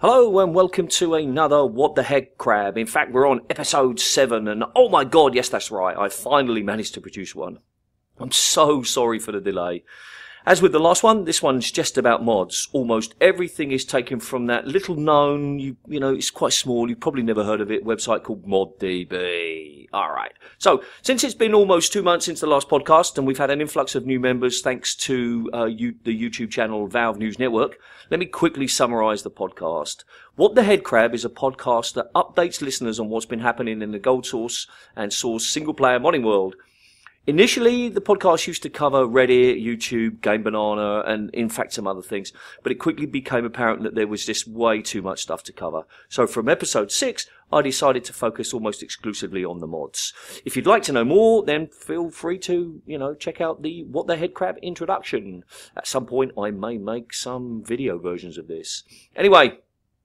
Hello and welcome to another What the Head Crab. In fact, we're on episode 7 and oh my god, yes that's right, I finally managed to produce one. I'm so sorry for the delay. As with the last one, this one's just about mods. Almost everything is taken from that little known, you, you know, it's quite small, you've probably never heard of it, website called ModDB. Alright. So, since it's been almost two months since the last podcast and we've had an influx of new members thanks to uh, you, the YouTube channel Valve News Network, let me quickly summarize the podcast. What the Head Crab is a podcast that updates listeners on what's been happening in the Gold Source and Source single player modding world. Initially, the podcast used to cover Reddit, YouTube, Game Banana, and in fact some other things, but it quickly became apparent that there was just way too much stuff to cover. So from episode 6, I decided to focus almost exclusively on the mods. If you'd like to know more, then feel free to, you know, check out the What the Head Crab introduction. At some point, I may make some video versions of this. Anyway,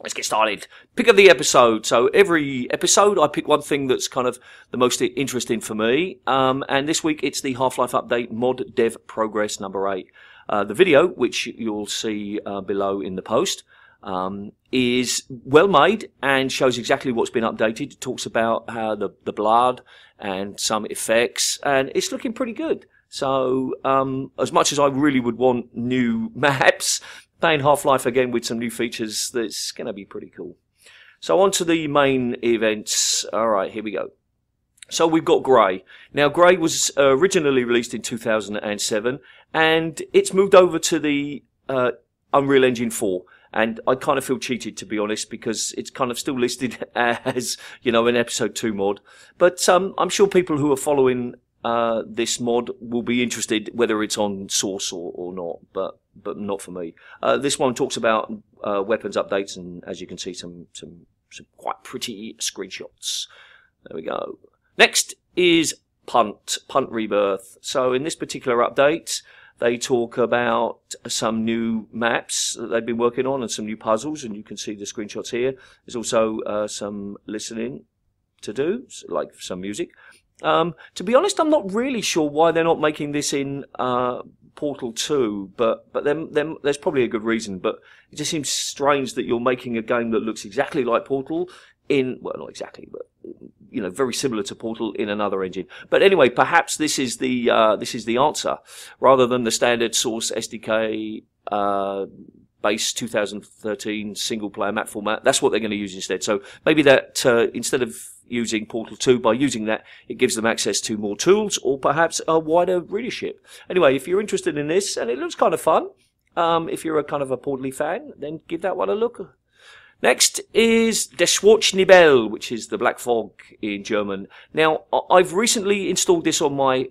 Let's get started. Pick of the episode. So every episode, I pick one thing that's kind of the most interesting for me. Um, and this week, it's the Half-Life Update Mod Dev Progress number eight. Uh, the video, which you'll see uh, below in the post, um, is well made and shows exactly what's been updated. It talks about how the, the blood and some effects, and it's looking pretty good. So, um, as much as I really would want new maps, playing Half-Life again with some new features that's going to be pretty cool. So on to the main events. All right, here we go. So we've got Grey. Now Grey was uh, originally released in 2007 and it's moved over to the uh, Unreal Engine 4 and I kind of feel cheated to be honest because it's kind of still listed as you know an episode 2 mod but um, I'm sure people who are following uh, this mod will be interested whether it's on source or, or not, but but not for me. Uh, this one talks about uh, weapons updates, and as you can see, some some some quite pretty screenshots. There we go. Next is Punt Punt Rebirth. So in this particular update, they talk about some new maps that they've been working on and some new puzzles, and you can see the screenshots here. There's also uh, some listening to do, like some music. Um, to be honest, I'm not really sure why they're not making this in uh, Portal 2, but but then, then there's probably a good reason. But it just seems strange that you're making a game that looks exactly like Portal in well, not exactly, but you know, very similar to Portal in another engine. But anyway, perhaps this is the uh, this is the answer rather than the standard Source SDK. Uh, base 2013 single player map format. That's what they're going to use instead. So maybe that uh, instead of using Portal 2. By using that, it gives them access to more tools or perhaps a wider readership. Anyway, if you're interested in this, and it looks kind of fun, um, if you're a kind of a Portal fan, then give that one a look. Next is Der Schwarze Nebel, which is the Black Fog in German. Now, I've recently installed this on my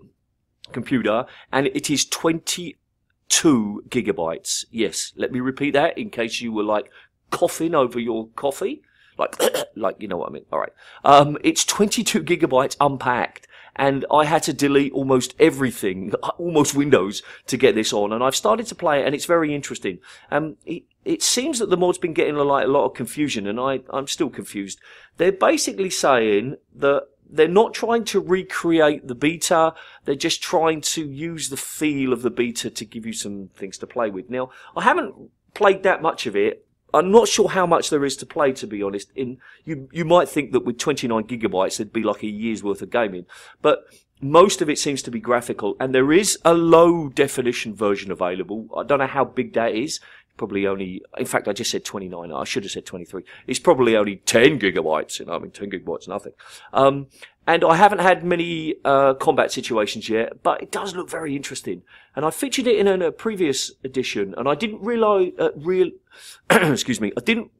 computer, and it is 22 gigabytes. Yes, let me repeat that in case you were like coughing over your coffee like like you know what I mean. All right, um, it's 22 gigabytes unpacked, and I had to delete almost everything, almost Windows, to get this on. And I've started to play it, and it's very interesting. Um, it, it seems that the mod's been getting a, like, a lot of confusion, and I I'm still confused. They're basically saying that they're not trying to recreate the beta. They're just trying to use the feel of the beta to give you some things to play with. Now, I haven't played that much of it. I'm not sure how much there is to play, to be honest. In you, you might think that with 29 gigabytes, it'd be like a year's worth of gaming, but most of it seems to be graphical, and there is a low definition version available. I don't know how big that is. Probably only, in fact, I just said 29. I should have said 23. It's probably only 10 gigabytes. You know, I mean, 10 gigabytes, nothing. Um, and I haven't had many uh, combat situations yet, but it does look very interesting. And I featured it in a, a previous edition, and I didn't realize, uh, real, excuse me, I didn't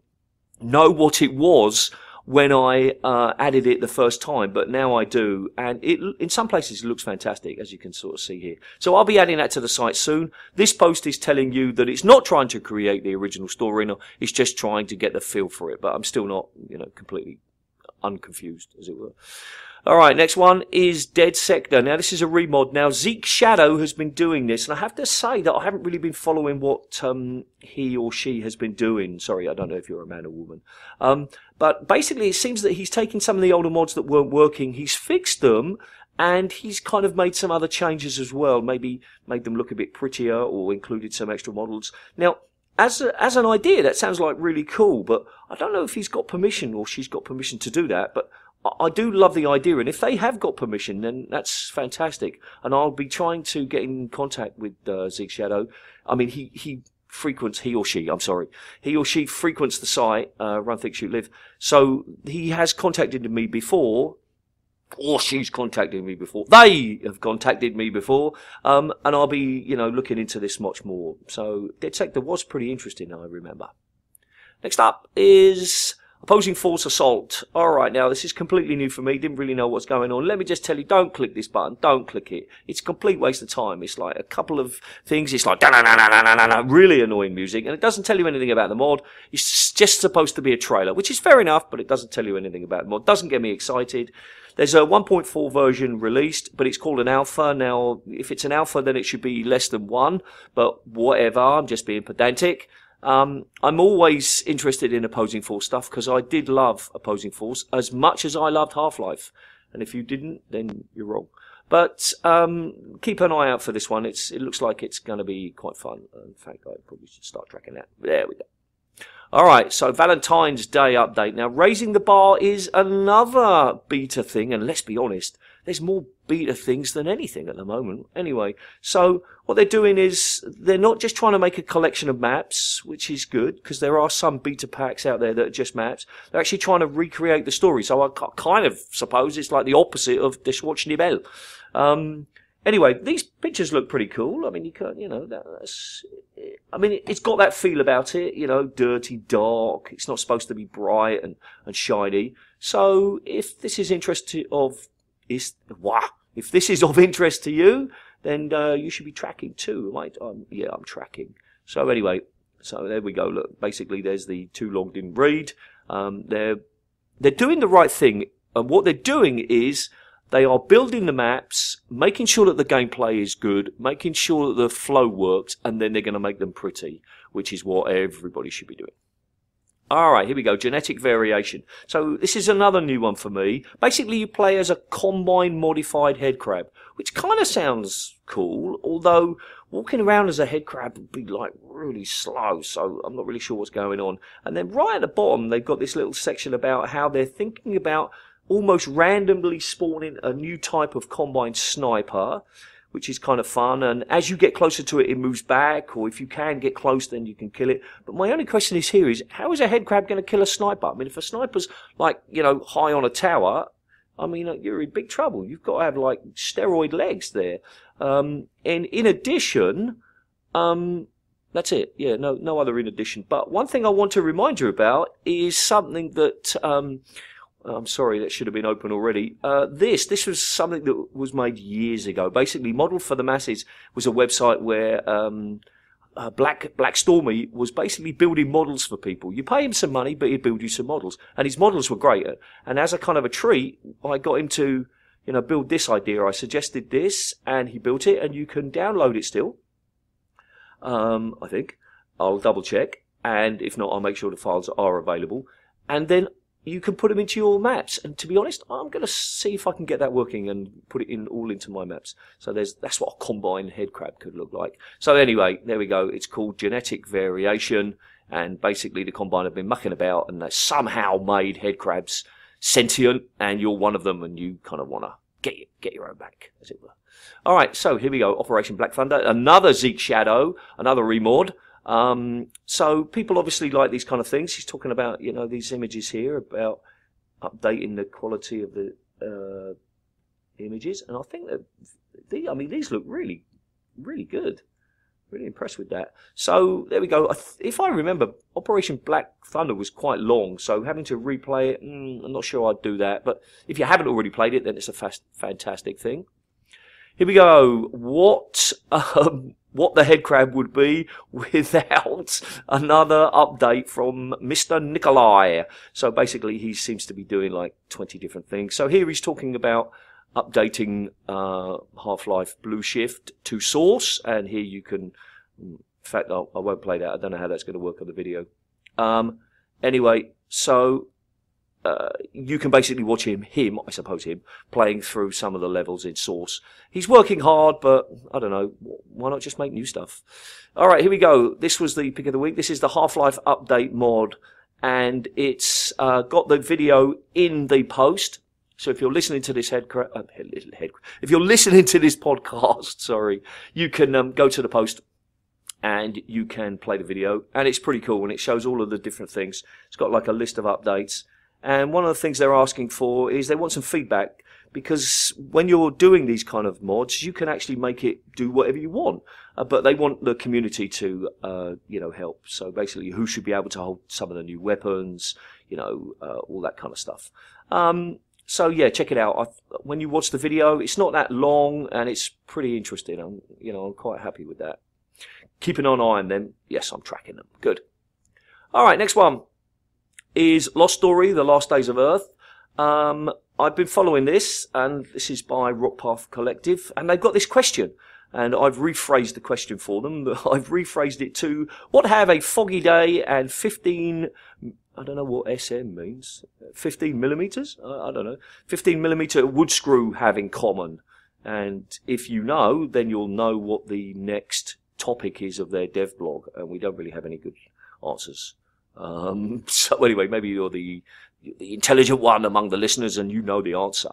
know what it was when I uh, added it the first time, but now I do, and it in some places it looks fantastic, as you can sort of see here. So I'll be adding that to the site soon. This post is telling you that it's not trying to create the original story, no, it's just trying to get the feel for it, but I'm still not, you know, completely unconfused, as it were. All right, next one is Dead Sector. Now, this is a remod. Now, Zeke Shadow has been doing this, and I have to say that I haven't really been following what um, he or she has been doing. Sorry, I don't know if you're a man or woman. Um, but basically, it seems that he's taken some of the older mods that weren't working, he's fixed them, and he's kind of made some other changes as well. Maybe made them look a bit prettier or included some extra models. Now, as a, as an idea, that sounds like really cool, but I don't know if he's got permission or she's got permission to do that. But I, do love the idea, and if they have got permission, then that's fantastic. And I'll be trying to get in contact with uh, Zeke Shadow. I mean, he he frequents he or she. I'm sorry, he or she frequents the site, uh, Run Think Shoot Live. So he has contacted me before, or she's contacted me before. They have contacted me before, um, and I'll be, you know, looking into this much more. So Dead Sector was pretty interesting, I remember. Next up is Opposing Force Assault. Alright, now this is completely new for me. Didn't really know what's going on. Let me just tell you, don't click this button. Don't click it. It's a complete waste of time. It's like a couple of things. It's like, da na na na na na na really annoying music. And it doesn't tell you anything about the mod. It's just supposed to be a trailer, which is fair enough, but it doesn't tell you anything about the mod. Doesn't get me excited. There's a 1.4 version released, but it's called an alpha. Now, if it's an alpha, then it should be less than one, but whatever. I'm just being pedantic. Um, I'm always interested in opposing force stuff because I did love opposing force as much as I loved Half Life. And if you didn't, then you're wrong. But um, keep an eye out for this one. It's it looks like it's going to be quite fun. In fact, I probably should start tracking that. There we go. All right, so Valentine's Day update. Now, raising the bar is another beta thing, and let's be honest, there's more beta things than anything at the moment. Anyway, so what they're doing is they're not just trying to make a collection of maps, which is good because there are some beta packs out there that are just maps. They're actually trying to recreate the story. So I kind of suppose it's like the opposite of Dishwatch Bell. Um, Anyway, these pictures look pretty cool. I mean, you can't, you know, that's, I mean, it's got that feel about it, you know, dirty, dark. It's not supposed to be bright and, and shiny. So if this is interest to, of, is, wow, if this is of interest to you, then uh, you should be tracking too, right? Um, yeah, I'm tracking. So anyway, so there we go. Look, basically, there's the too long didn't read. Um, they're they're doing the right thing, and what they're doing is they are building the maps, making sure that the gameplay is good, making sure that the flow works, and then they're going to make them pretty, which is what everybody should be doing. All right, here we go. Genetic variation. So this is another new one for me. Basically, you play as a combine modified head crab, which kind of sounds cool, although walking around as a head crab would be like really slow. So I'm not really sure what's going on. And then right at the bottom, they've got this little section about how they're thinking about almost randomly spawning a new type of combine sniper, which is kind of fun. And as you get closer to it, it moves back, or if you can get close, then you can kill it. But my only question is here is, how is a head crab going to kill a sniper? I mean, if a sniper's like, you know, high on a tower, I mean, uh, you're in big trouble. You've got to have like steroid legs there. Um, and in addition, um, that's it. Yeah, no, no other in addition. But one thing I want to remind you about is something that, um, I'm sorry, that should have been open already. Uh, this, this was something that was made years ago. Basically, Model for the Masses was a website where um, uh, Black Black Stormy was basically building models for people. You pay him some money, but he'd build you some models, and his models were great. And as a kind of a treat, I got him to, you know, build this idea. I suggested this, and he built it, and you can download it still. Um, I think I'll double check, and if not, I'll make sure the files are available. And then you can put them into your maps. And to be honest, I'm going to see if I can get that working and put it in all into my maps. So there's that's what a combine head crab could look like. So anyway, there we go. It's called genetic variation, and basically the combine have been mucking about and they somehow made head crabs sentient, and you're one of them, and you kind of want to get get your own back, as it were. All right, so here we go. Operation Black Thunder, another Zeke Shadow, another remod. Um, so people obviously like these kind of things. He's talking about, you know, these images here about updating the quality of the uh, images, and I think that the, I mean, these look really, really good. Really impressed with that. So there we go. If I remember, Operation Black Thunder was quite long, so having to replay it, mm, I'm not sure I'd do that. But if you haven't already played it, then it's a fast, fantastic thing. Here we go. What um, what the head crab would be without another update from Mr. Nikolai. So basically, he seems to be doing like 20 different things. So here he's talking about updating uh, Half-Life Blue Shift to Source, and here you can. In fact, I'll, I will not play that. I don't know how that's going to work on the video. Um, anyway, so uh, you can basically watch him, him, I suppose him, playing through some of the levels in Source. He's working hard, but I don't know, why not just make new stuff? Alright, here we go. This was the pick of the week. This is the Half-Life Update mod, and it's uh, got the video in the post. So if you're listening to this head, uh, head, if you're listening to this podcast, sorry, you can um, go to the post and you can play the video and it's pretty cool and it shows all of the different things. It's got like a list of updates and one of the things they're asking for is they want some feedback because when you're doing these kind of mods, you can actually make it do whatever you want. Uh, but they want the community to, uh, you know, help. So basically, who should be able to hold some of the new weapons, you know, uh, all that kind of stuff. Um, so yeah, check it out. I, when you watch the video, it's not that long and it's pretty interesting. I'm, you know, I'm quite happy with that. Keeping an eye on them. Yes, I'm tracking them. Good. All right, next one is Lost Story, The Last Days of Earth. Um, I've been following this, and this is by Rockpath Collective, and they've got this question, and I've rephrased the question for them. I've rephrased it to, what have a foggy day and 15, I don't know what SM means, 15 millimeters? I don't know, 15 millimeter wood screw have in common? And if you know, then you'll know what the next topic is of their dev blog, and we don't really have any good answers. Um, so anyway, maybe you're the, the intelligent one among the listeners and you know the answer.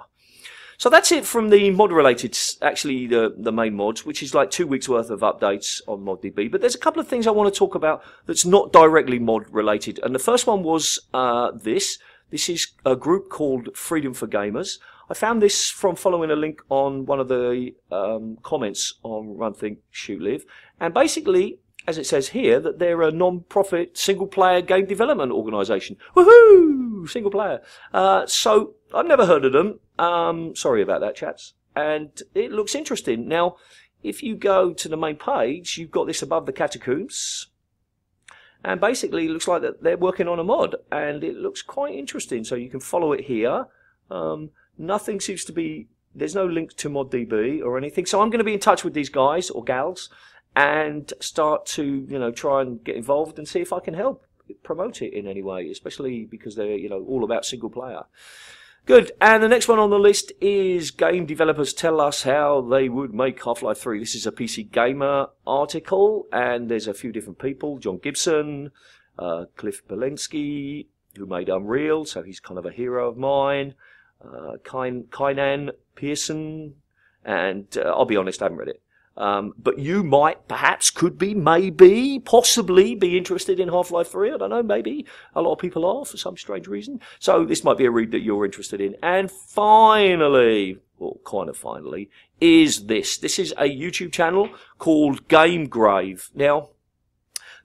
So that's it from the mod related, actually the, the main mods, which is like two weeks worth of updates on ModDB. But there's a couple of things I want to talk about that's not directly mod related. And the first one was, uh, this. This is a group called Freedom for Gamers. I found this from following a link on one of the um, comments on Run Think Shoot Live. And basically, as it says here, that they're a non-profit single-player game development organisation. Woohoo! Single player. Uh, so I've never heard of them. Um, sorry about that, chaps. And it looks interesting. Now, if you go to the main page, you've got this above the catacombs. And basically, it looks like that they're working on a mod, and it looks quite interesting. So you can follow it here. Um, nothing seems to be. There's no link to ModDB or anything. So I'm going to be in touch with these guys or gals and start to you know try and get involved and see if I can help promote it in any way, especially because they're you know all about single player. Good. And the next one on the list is game developers tell us how they would make Half-Life 3. This is a PC Gamer article, and there's a few different people. John Gibson, uh, Cliff Bleszinski, who made Unreal, so he's kind of a hero of mine. Uh, Kienan Pearson, and uh, I'll be honest, I haven't read it. Um, but you might, perhaps, could be, maybe, possibly be interested in Half-Life 3. I don't know, maybe. A lot of people are for some strange reason. So this might be a read that you're interested in. And finally, well, kind of finally, is this. This is a YouTube channel called Game Grave. Now,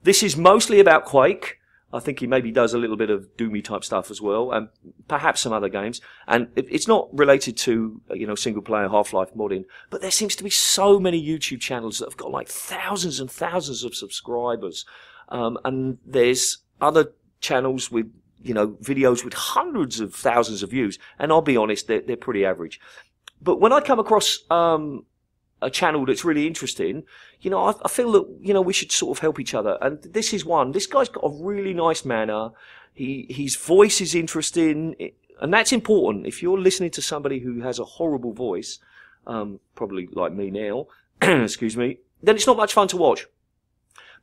this is mostly about Quake. I think he maybe does a little bit of doomy type stuff as well, and perhaps some other games. And it's not related to you know single player Half Life modding, but there seems to be so many YouTube channels that have got like thousands and thousands of subscribers, um, and there's other channels with you know videos with hundreds of thousands of views. And I'll be honest, they're, they're pretty average. But when I come across um, a channel that's really interesting, you know, I, I, feel that, you know, we should sort of help each other. And this is one. This guy's got a really nice manner. He, his voice is interesting. And that's important. If you're listening to somebody who has a horrible voice, um, probably like me now, excuse me, then it's not much fun to watch.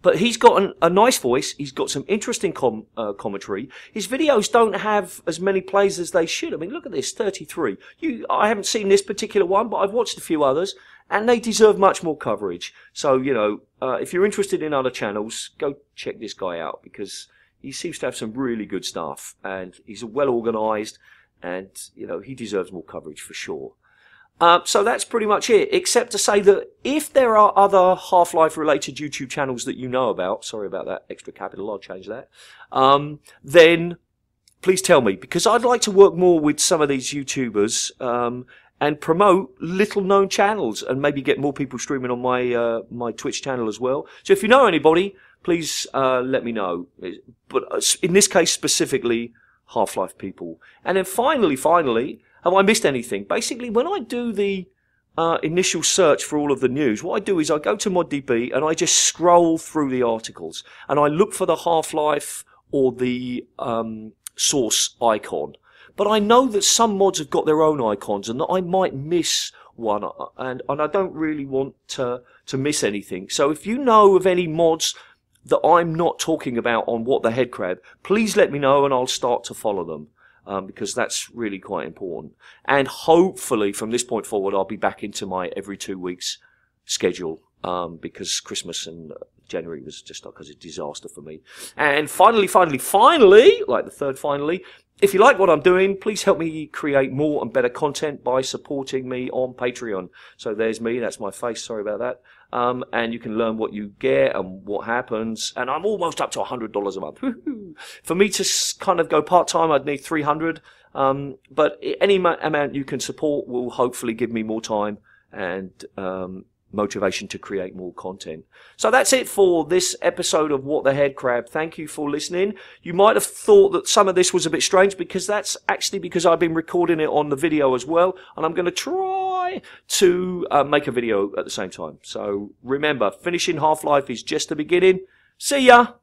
But he's got an, a nice voice. He's got some interesting com, uh, commentary. His videos don't have as many plays as they should. I mean, look at this, 33. You, I haven't seen this particular one, but I've watched a few others, and they deserve much more coverage. So, you know, uh, if you're interested in other channels, go check this guy out because he seems to have some really good stuff, and he's well organised, and you know, he deserves more coverage for sure. Uh, so that's pretty much it, except to say that if there are other Half-Life related YouTube channels that you know about, sorry about that extra capital, I'll change that, um, then please tell me, because I'd like to work more with some of these YouTubers um, and promote little known channels and maybe get more people streaming on my uh, my Twitch channel as well. So if you know anybody, please uh, let me know. But uh, in this case specifically, Half-Life people. And then finally, finally, have I missed anything? Basically, when I do the uh, initial search for all of the news, what I do is I go to ModDB and I just scroll through the articles and I look for the Half Life or the um, source icon. But I know that some mods have got their own icons and that I might miss one, and, and I don't really want to, to miss anything. So if you know of any mods that I'm not talking about on What the Head Crab, please let me know and I'll start to follow them. Um, because that's really quite important. And hopefully, from this point forward, I'll be back into my every two weeks schedule um, because Christmas and January was just like a disaster for me. And finally, finally, finally, like the third finally, if you like what I'm doing, please help me create more and better content by supporting me on Patreon. So there's me, that's my face, sorry about that. Um, and you can learn what you get and what happens. And I'm almost up to $100 a month. For me to kind of go part time, I'd need 300 um, But any amount you can support will hopefully give me more time and um, motivation to create more content. So that's it for this episode of What the Head Crab. Thank you for listening. You might have thought that some of this was a bit strange because that's actually because I've been recording it on the video as well, and I'm going to try to uh, make a video at the same time. So remember, finishing Half-Life is just the beginning. See ya!